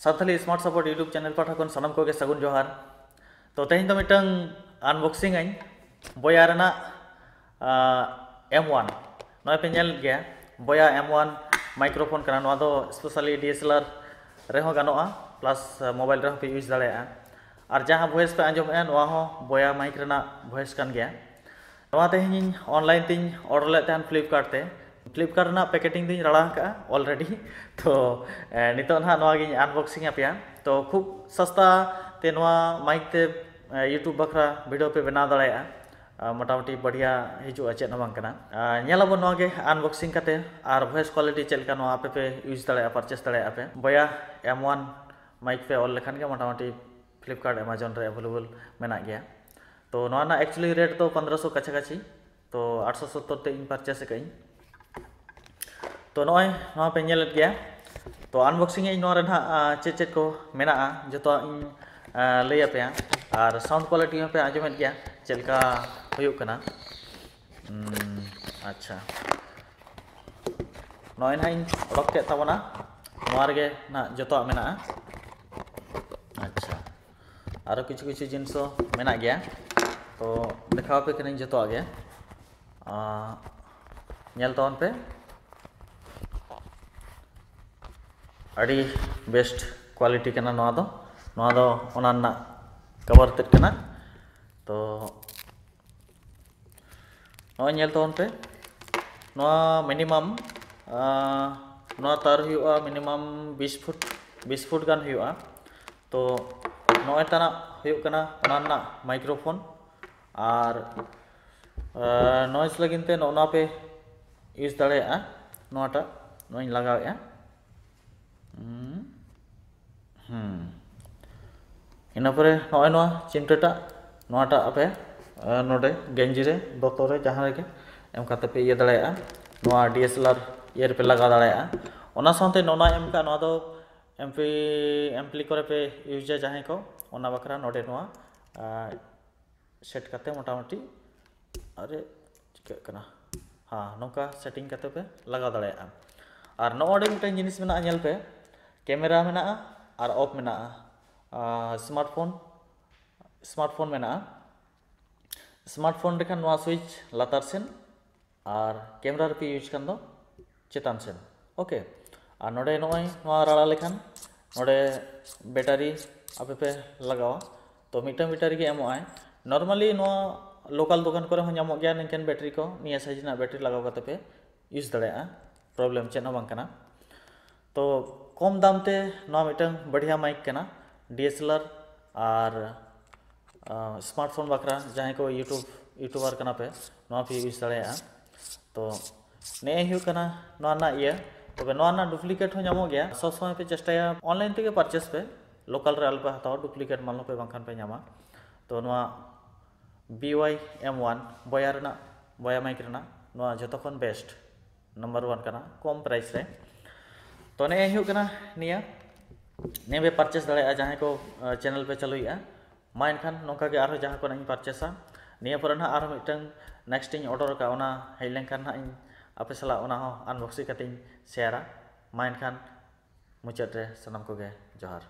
साथाली smart support YouTube channel पाठा खन सानम को सगुन जोहार तो तेहन तो मिटन अनबॉक्सिंग आई बोया एम नेल गया बोया एम वन माइक्रोफोन कना नवा दो स्पेशली डीएसएलआर रेहो गानोआ प्लस मोबाइल रेहो पे यूज़ और जहाँ वॉइस पे हो बोया माइक नवा तेहन ऑनलाइन तीन ऑर्डर ले तहन फ्लिपकार्ट फ्लिपकार्ट ना पैकेटिंग दिन रड़ा का ऑलरेडी तो नितो ना अनबॉक्सिंग अपया तो खूब सस्ता ते माइक ते यूट्यूब बखरा वीडियो पे बना दाड़ा मोटामुटी बढ़िया कना नेलाबो अनबॉक्सिंग करते और क्वालिटी चेक का नवा पे पे यूज़ दाड़ा परचेस दाड़ा पे बया एम वन माइक पे ऑल लेखान मोटामुटी फ्लिपकार्ट अमेजन रे अवेलेबल मेना गया तो एक्चुअली रेट तो 1500 कछा कछी तो 870 ते इन परचेस कई तो नॉय नवा पे तो अनबॉक्सिंग नवा रहा चेक को मेना जो इन लैया और साउंड क्वालिटी पे आजमें गया चलका हुयुकना अच्छा नॉय ना अड़क के तबना रे ना जो मेना अच्छा और किछु किछु जिनस मेना गया तो देखा पे करें जो तवन पे अड़ी बेस्ट क्वालिटी करना नवा दो। दो ना कवर तेद करना तो नवा नेल तवन पे नवा मिनिमम तार हुआ मिनिमम 20 फुट 20 फुट गान हुआ। तो हुआ ना माइक्रोफोन और नॉइस लगिन ते नोना पे यूज़ दाड़ेया नोटा लगावेया इनपर ना चिमटेटा नाटा आप ना गेंजीरे दतरे जहाँ एम करतेपे ये दाड़ा डी एस एल आर ये पे लगा दाड़ाते ना एम का एमपी एमपी को पे यूजा जहाँ को बखरा ना सेट करते मोटामोटी अरे चिकना हाँ नौका सेटिंग करते पे लगा दाड़ा और नोटे मिट्टी जिनपे कैमेरा मेरा और अफ मेरा स्मार्टफ़ोन स्मार्टफ़ोन मेना स्मार्टफ़ोन रेखान नोआ स्विच लातार सेन और कैमरा पे यूज़ कर दो, चेतान सेन। ओके और नोडे नॉय नोआ राड़ा लेखान, नोडे बैटारी आपे पे लगावा तो मिटन बैटारी के एमो आए नॉर्मली नोआ लोकल दुकान करे हो नामो गया, निकन बैटरी को, निया साइज़ ना बैटरी लगाव करते पे यूज़ दाड़ा प्रॉब्लम चेन बांग कना तो कम दाम ते नोआ मिटन बढ़िया माइक कना डीएसएलआर और स्मार्टफ़ोन बकरा, जहाँ को यूट्यूब यूट्यूबर कना पे पे यूज़ दाड़ा तो ने हुई कना, नोआ ना ये तब डुप्लीकेट हो नामो गया। सब समय पे चेष्टाया ऑनलाइन ते परचेस पे लोकल रे अल्पे हताओ डुप्लीकेट माल पे पे नामा तो बी वाई एम वन बया रना बया माइक जतो खन बेस्ट नंबर वन कम प्राइस तो ने हुई कना निया ने बे परचेस दाड़ा जहाँ को चैनल पे चलुआ मा नौका और जहाँ को परचेसा निया पर ना और मिट्टन नेक्स्ट ऑर्डर का लेनखान ना आपे सला आनबक्सिंग सेयारा मा एनखान मुचाद को जोहार।